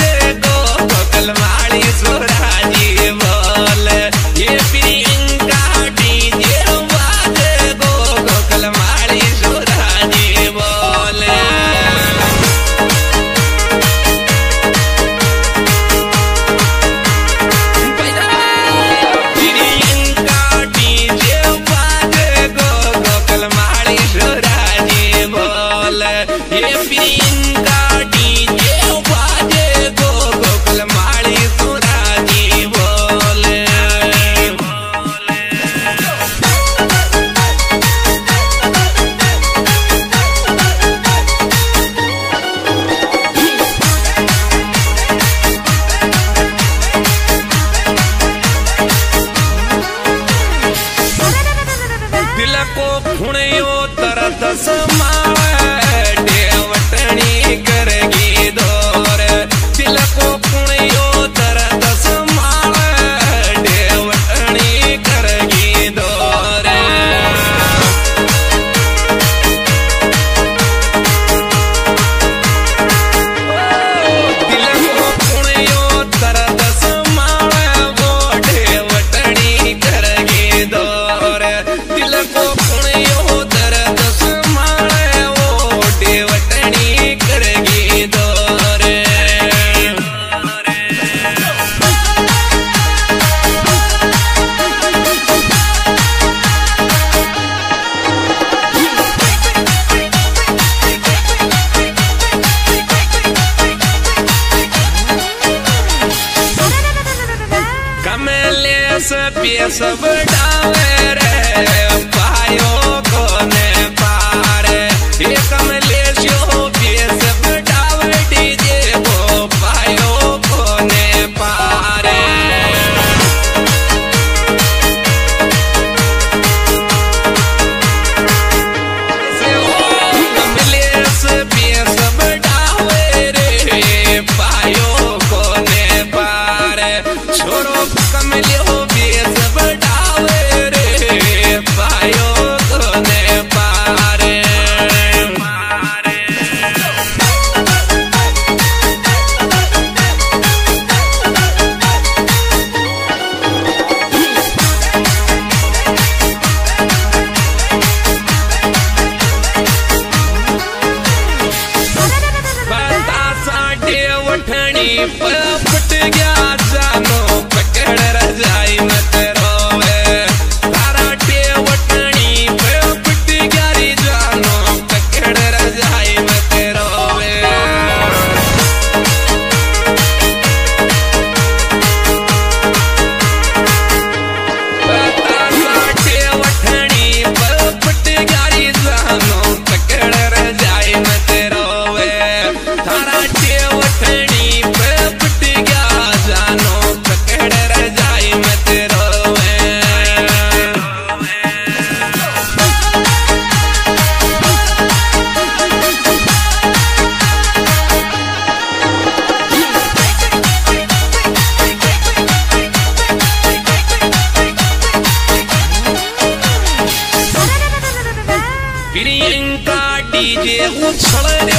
जे गो बगल मा ਹੁਣੇ ਉਹ ਤਰਤ ਸਮਾਵੇ से पियस बढ़ावे रे भाइयों पर फट गया। un salere